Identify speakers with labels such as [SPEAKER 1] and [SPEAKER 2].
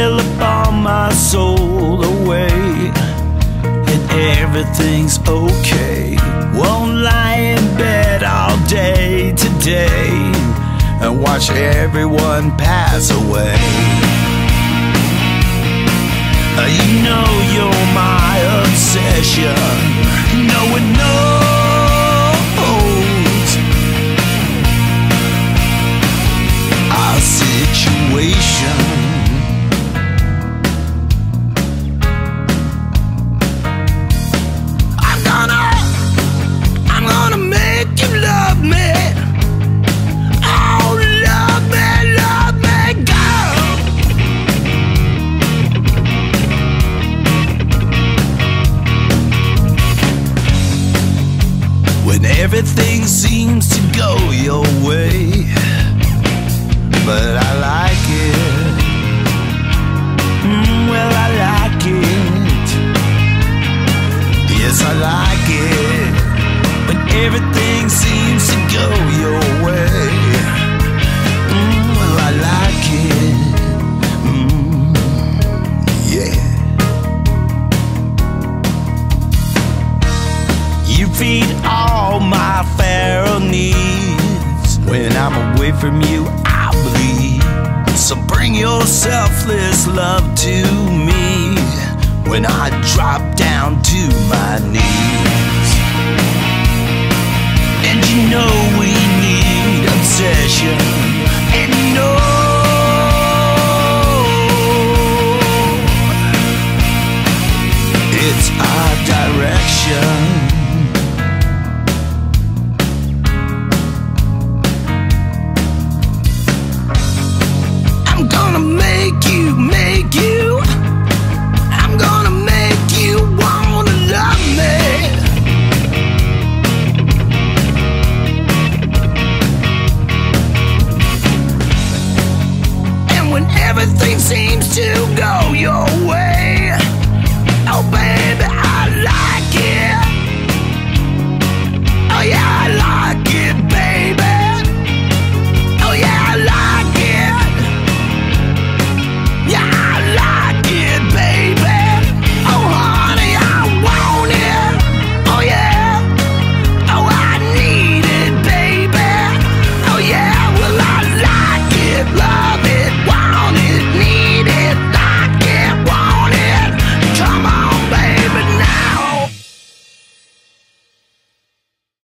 [SPEAKER 1] Sail upon my soul away, and everything's okay. Won't lie in bed all day today and watch everyone pass away. Uh, You know you're my seems to go your way. But I like it. Mm, well, I like it. Yes, I like it. When everything seems to go your way. Mm, well, I like it. Mm, yeah. You feed all my pharaoh needs. When I'm away from you, I bleed. So bring your selfless love to me when I drop down to my knees. And you know we need obsession. And you know it's